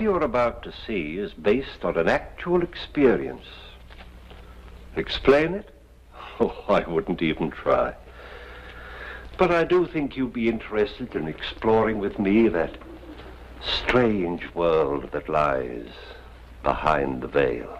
you're about to see is based on an actual experience. Explain it? Oh, I wouldn't even try. But I do think you'd be interested in exploring with me that strange world that lies behind the veil.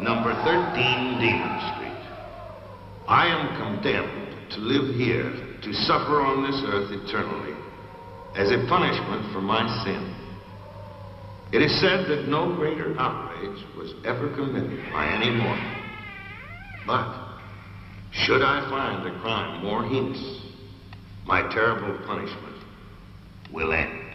Number 13 Demon Street. I am condemned to live here, to suffer on this earth eternally, as a punishment for my sin. It is said that no greater outrage was ever committed by any mortal. But, should I find a crime more heinous, my terrible punishment will end.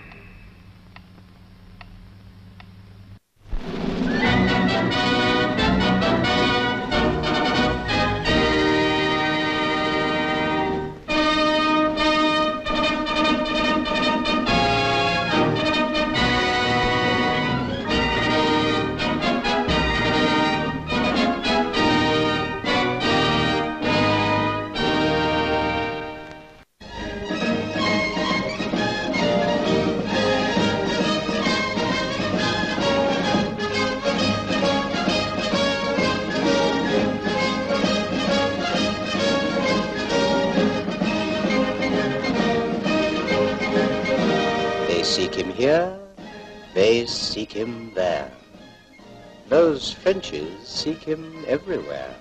Seek him here, they seek him there. Those Frenches seek him everywhere.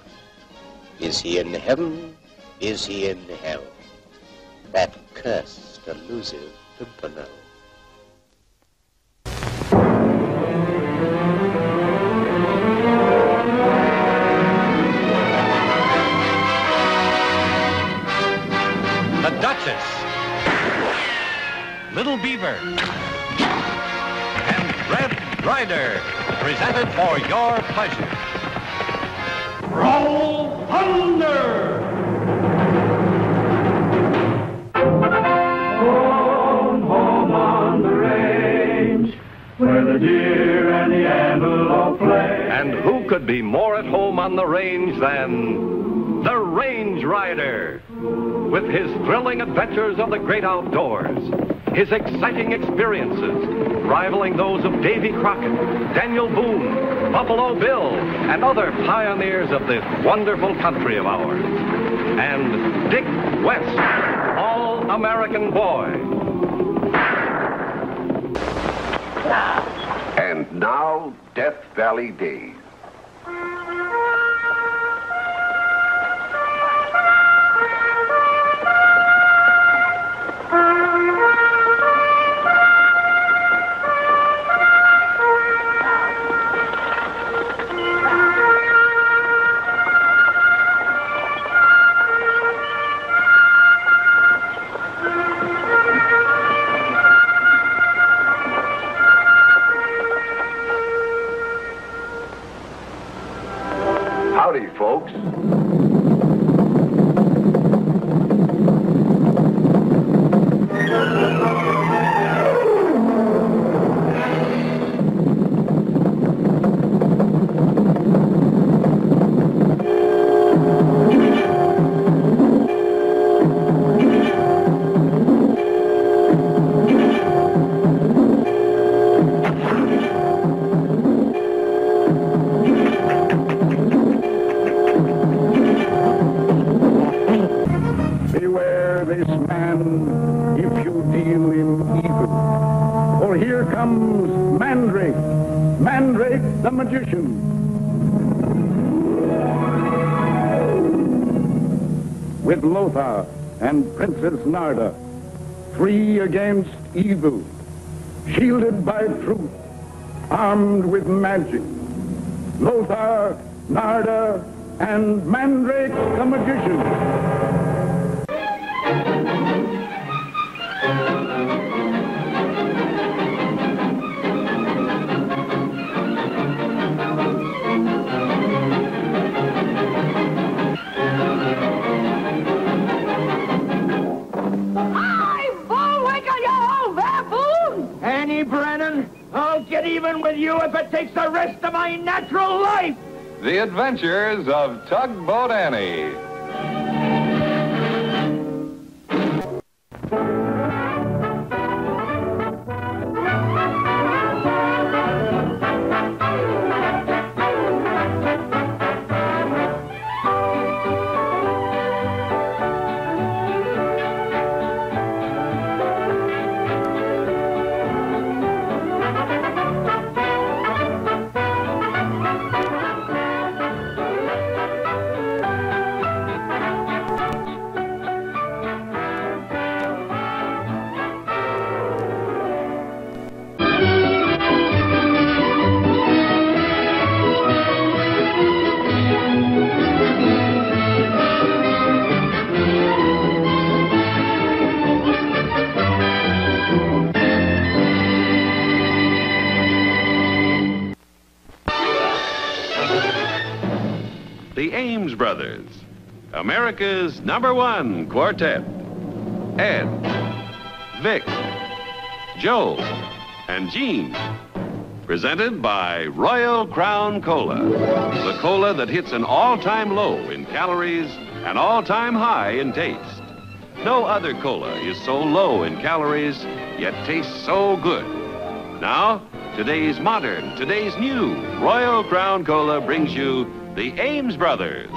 Is he in heaven? Is he in hell? That cursed, elusive Pimpernel. Could be more at home on the range than the Range Rider? With his thrilling adventures of the great outdoors, his exciting experiences rivaling those of Davy Crockett, Daniel Boone, Buffalo Bill, and other pioneers of this wonderful country of ours. And Dick West, All American Boy. And now, Death Valley Days. Howdy, folks. This man if you deal him evil. For here comes Mandrake, Mandrake the magician. With Lothar and Princess Narda, three against evil, shielded by truth, armed with magic. Lothar, Narda, and Mandrake the Magician. With you if it takes the rest of my natural life. The Adventures of Tugboat Annie. Ames Brothers, America's number one quartet. Ed, Vic, Joe, and Gene. Presented by Royal Crown Cola, the cola that hits an all-time low in calories and all-time high in taste. No other cola is so low in calories, yet tastes so good. Now, today's modern, today's new Royal Crown Cola brings you the Ames Brothers.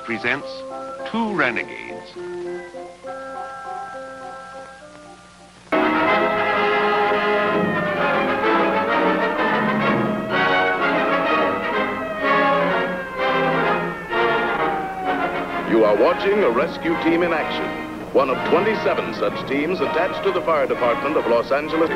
Presents Two Renegades. You are watching a rescue team in action. One of 27 such teams attached to the fire department of Los Angeles.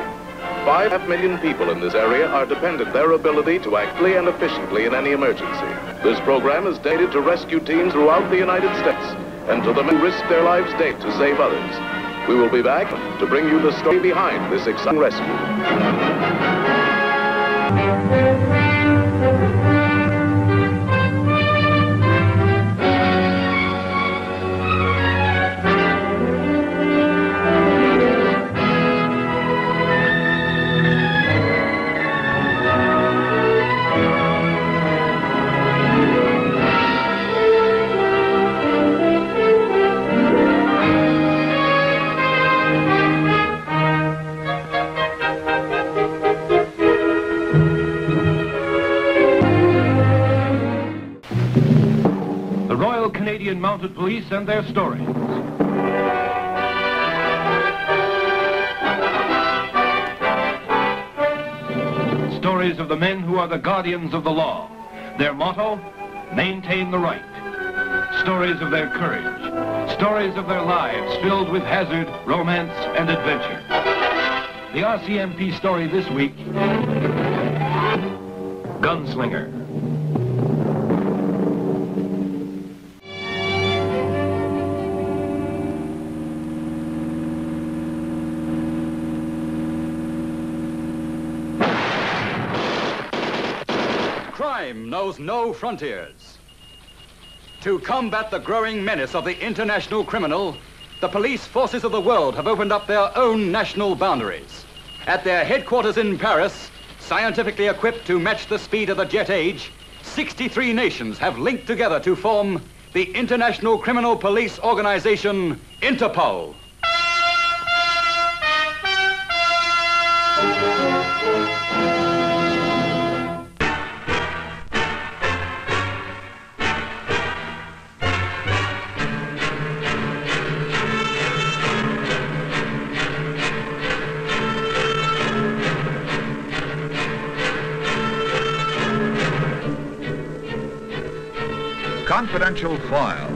Five half million people in this area are dependent their ability to act quickly and efficiently in any emergency. This program is dedicated to rescue teams throughout the United States and to the men who risk their lives daily to save others. We will be back to bring you the story behind this exciting rescue. Royal Canadian Mounted Police and their stories. Stories of the men who are the guardians of the law. Their motto, maintain the right. Stories of their courage. Stories of their lives filled with hazard, romance, and adventure. The RCMP story this week, Gunslinger. Crime knows no frontiers. To combat the growing menace of the international criminal, the police forces of the world have opened up their own national boundaries. At their headquarters in Paris, scientifically equipped to match the speed of the jet age, 63 nations have linked together to form the International Criminal Police Organization, Interpol. Confidential File.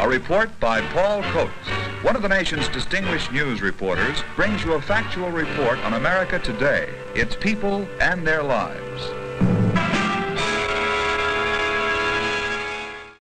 A report by Paul Coates, one of the nation's distinguished news reporters, brings you a factual report on America today, its people, and their lives.